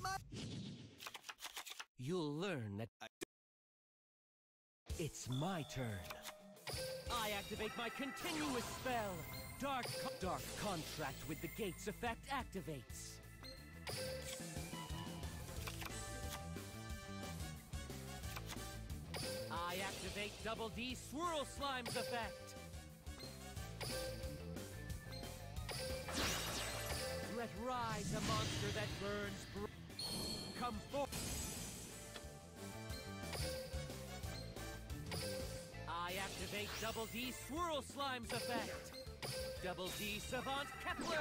my... You'll learn that... I... It's my turn. I activate my continuous spell. Dark, co dark contract with the gates effect activates. I activate Double D Swirl Slime's effect. Let rise a monster that burns. Br Come forth. I activate Double D Swirl Slime's effect. Double D Savant Kepler.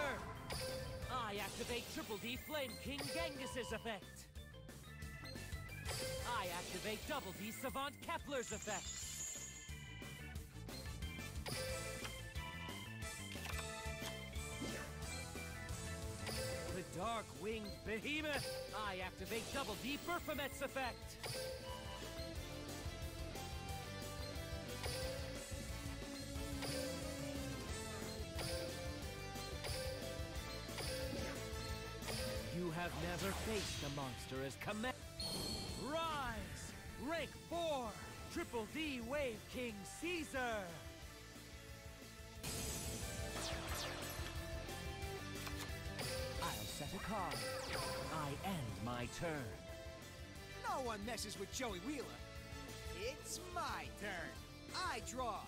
I activate Triple D Flame King Genghis's effect. I activate Double D Savant Kepler's effect. Dark Winged Behemoth. I activate Double D Berfomet's effect. You have never faced a monster as command. Rise! Rank 4! Triple D Wave King Caesar! Set a card. I end my turn. No one messes with Joey Wheeler. It's my turn. I draw.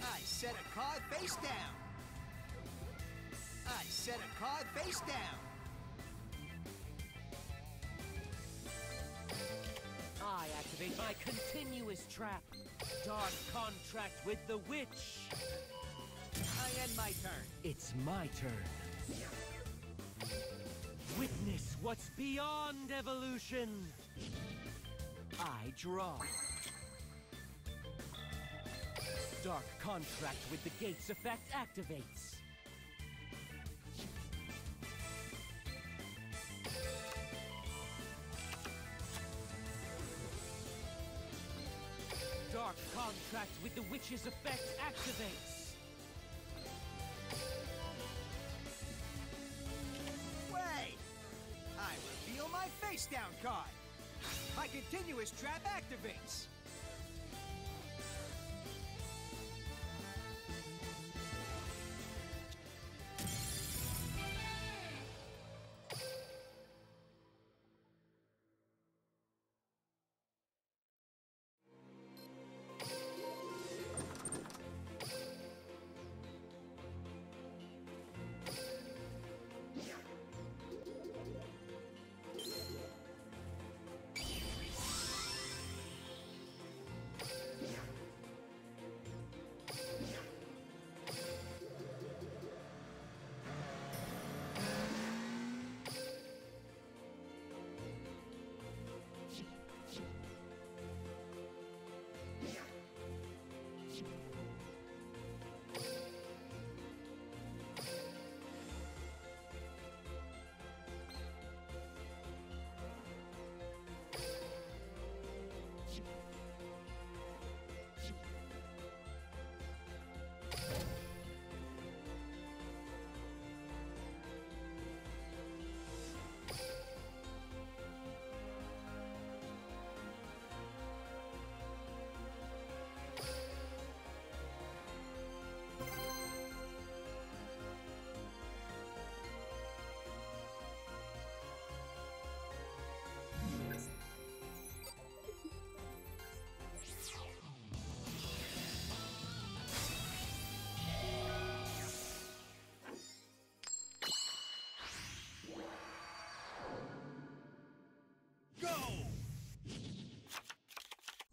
I set a card face down. I set a card face down. I activate my continuous trap. Dark contract with the witch. I end my turn. It's my turn. Witness what's beyond evolution. I draw. Dark contract with the gates effect activates. Dark contract with the witch's effect activates. Wait! I reveal my face down card. My continuous trap activates.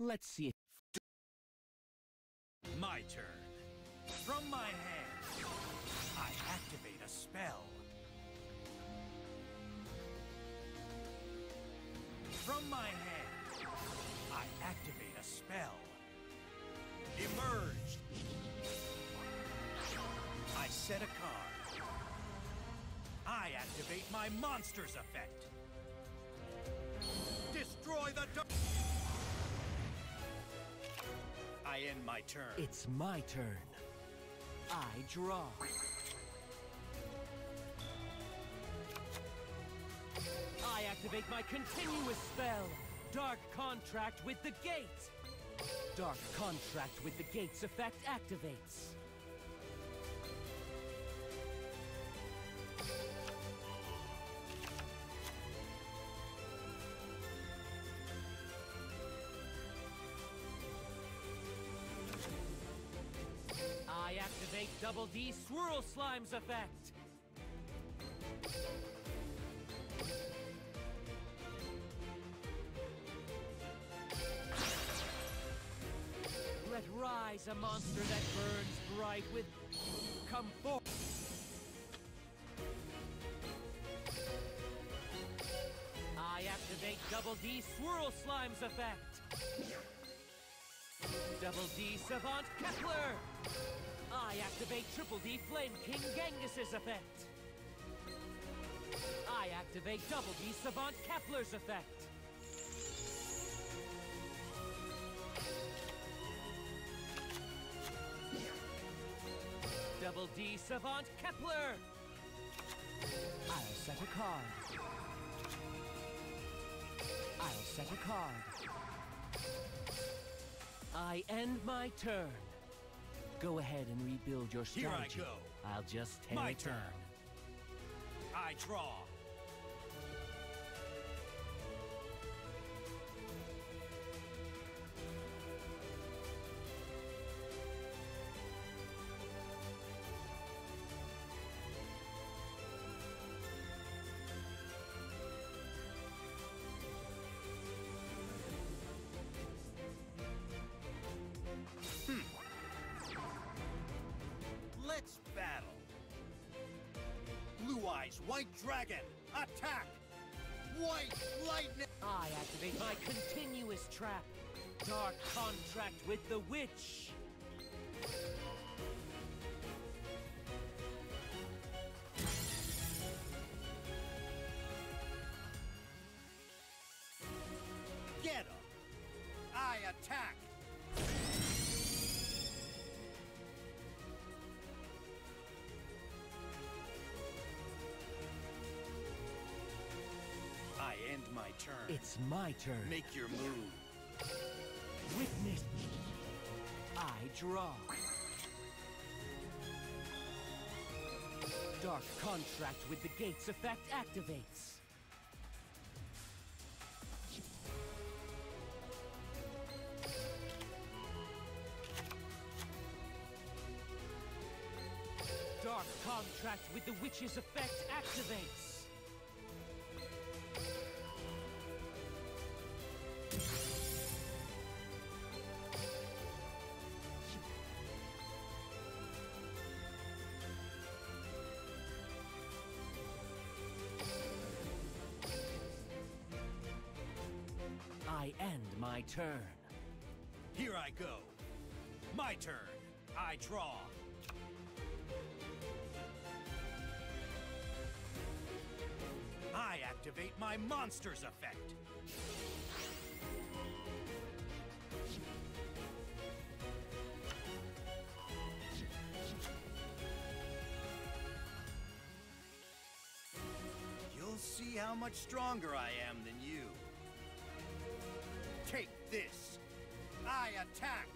Let's see it. My turn. From my hand, I activate a spell. From my hand, I activate a spell. Emerged. I set a card. I activate my monster's effect. Destroy the dark. I end my turn. It's my turn. I draw. I activate my continuous spell. Dark Contract with the Gate. Dark Contract with the Gate's effect activates. Activate Double D Swirl Slime's effect. Let rise a monster that burns bright with... Come forth! I activate Double D Swirl Slime's effect. Double D Savant Kepler! I activate Triple D Flame King Genghis's effect. I activate Double D Savant Kepler's effect. Double D Savant Kepler! I'll set a card. I'll set a card. I end my turn. Go ahead and rebuild your strategy. Here I go. I'll just tear My turn. down. I draw. White Dragon, attack! White Lightning! I activate my continuous trap. Dark contract with the witch. End my turn. It's my turn. Make your move. Witness. I draw. Dark contract with the gates effect activates. Dark contract with the witch's effect activates. My turn. Here I go. My turn. I draw. I activate my monster's effect. You'll see how much stronger I am this! I attack!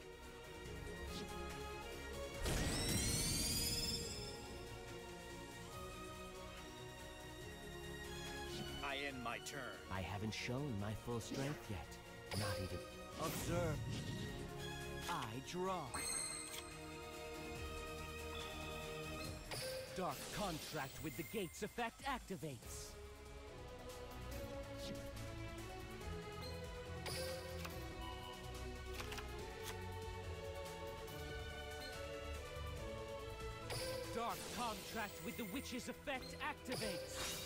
I end my turn. I haven't shown my full strength yet. Not even. Observe. I draw. Dark contract with the gates effect activates. Contract with the witch's effect activates.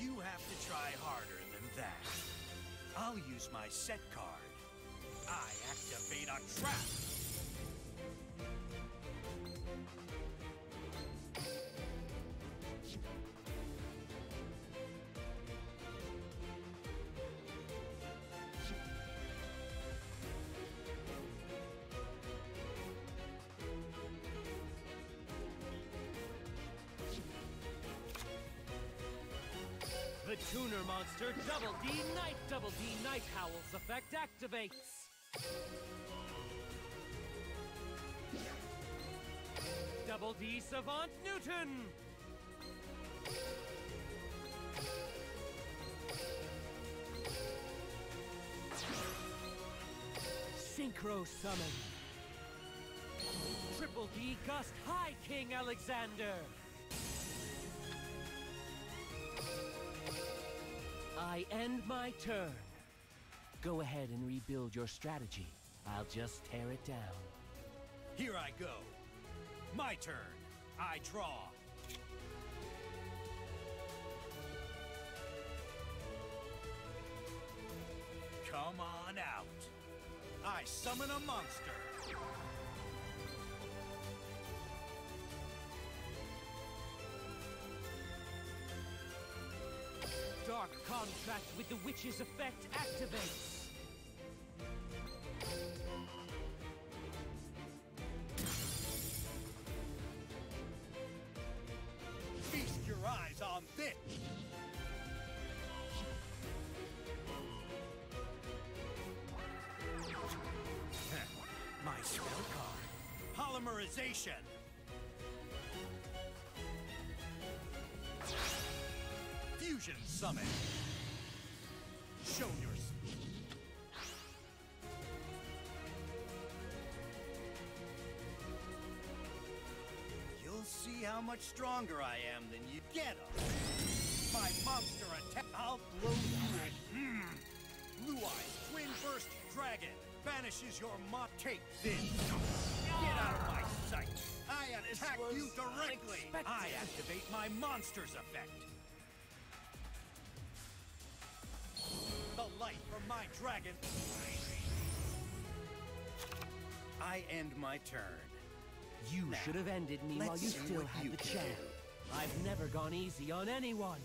You have to try harder than that. I'll use my set card. I activate a trap. Tuner Monster Double D Night Double D Night Howls effect activates. Double D Savant Newton. Synchro Summon. Triple D Gust High King Alexander. I end my turn. Go ahead and rebuild your strategy. I'll just tear it down. Here I go. My turn. I draw. Come on out. I summon a monster. Contract with the Witch's effect activates. Feast your eyes on this. My spell card. Polymerization. Fusion Summon. Show your You'll see how much stronger I am than you get 'em. My monster attack. I'll blow you. Mm. Blue Eyes Twin Burst Dragon banishes your mod. Take this. Get out of my sight. I attack you directly. unexpected. I activate my monster's effect. The light from my dragon. I end my turn. You Now, should have ended me while let's you still had you the chance. I've never gone easy on anyone.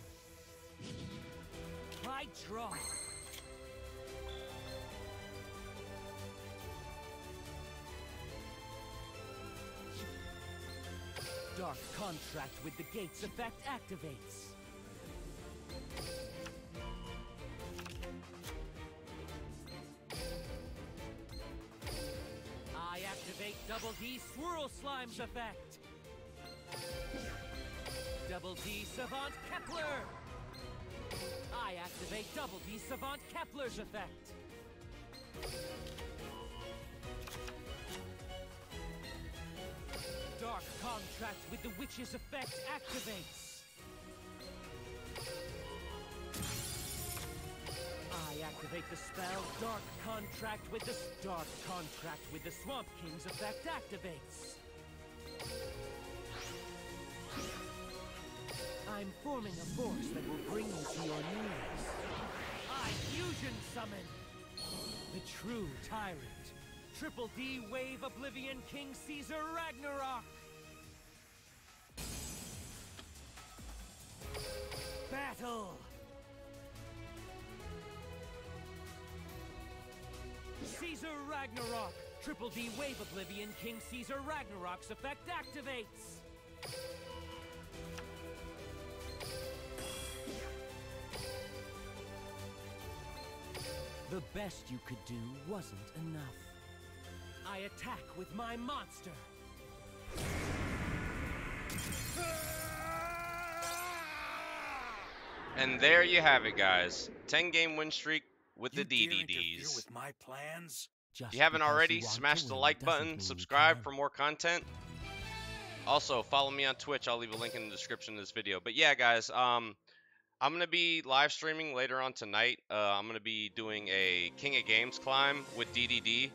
I draw. Dark Contract with the Gates effect activates. Double D Swirl Slime's effect. Double D Savant Kepler. I activate Double D Savant Kepler's effect. Dark Contract with the Witch's effect activates. Activate the spell Dark Contract with the Dark Contract with the Swamp King's effect activates. I'm forming a force that will bring you to your knees. I fusion summon the true tyrant. Triple D Wave Oblivion King Caesar Ragnarok. Battle. Caesar Ragnarok. Triple D Wave Oblivion King Caesar Ragnarok's effect activates. The best you could do wasn't enough. I attack with my monster. And there you have it, guys. 10 game win streak with You the DDDs. with my plans? Just If you haven't already, you smash the like button, subscribe for more content. Also, follow me on Twitch. I'll leave a link in the description of this video. But yeah, guys, um, I'm gonna be live streaming later on tonight. Uh, I'm gonna be doing a King of Games climb with DDD,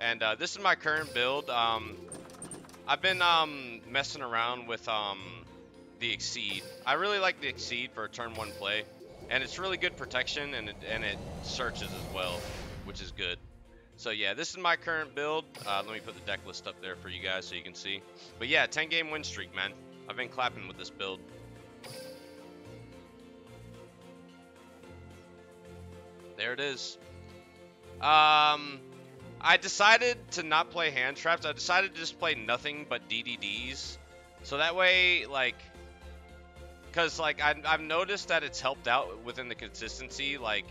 and uh, this is my current build. Um, I've been um messing around with um the Exceed. I really like the Exceed for a turn one play, and it's really good protection and it, and it searches as well, which is good. So yeah, this is my current build. Uh, let me put the deck list up there for you guys so you can see. But yeah, 10 game win streak, man. I've been clapping with this build. There it is. Um, I decided to not play hand traps. I decided to just play nothing but DDDs. So that way, like, Cause like I, I've noticed that it's helped out within the consistency, like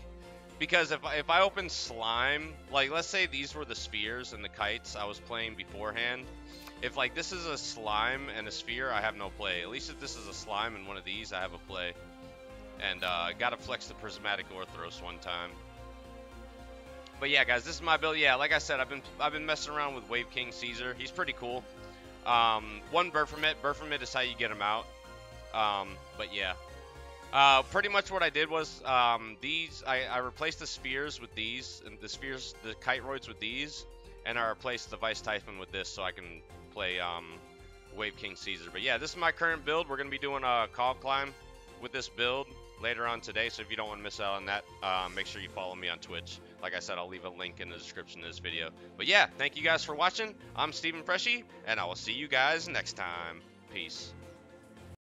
because if I, if I open slime, like let's say these were the spheres and the kites I was playing beforehand. If like this is a slime and a sphere, I have no play. At least if this is a slime and one of these, I have a play. And uh, gotta flex the prismatic Orthros one time. But yeah, guys, this is my build. Yeah, like I said, I've been I've been messing around with Wave King Caesar. He's pretty cool. Um, one Berfomet. Berfomet is how you get him out. Um, but yeah. Uh, pretty much what I did was um, these. I, I replaced the spheres with these, and the spheres, the Kiteroids with these, and I replaced the Vice Typhon with this, so I can play um, Wave King Caesar. But yeah, this is my current build. We're gonna be doing a call climb with this build later on today. So if you don't want to miss out on that, uh, make sure you follow me on Twitch. Like I said, I'll leave a link in the description of this video. But yeah, thank you guys for watching. I'm Steven Freshy, and I will see you guys next time. Peace.